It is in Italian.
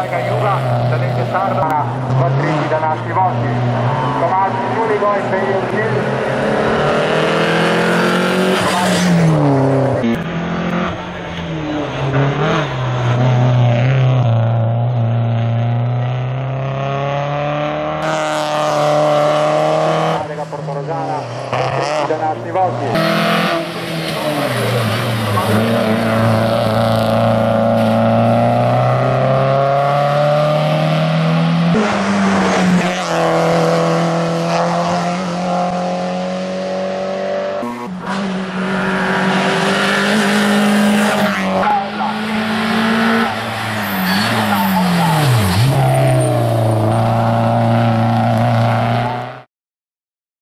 Draga Juva, Danese Sardana, Quattrini Danassi Votti, Comandi Giulico e Beio Danassi Votti.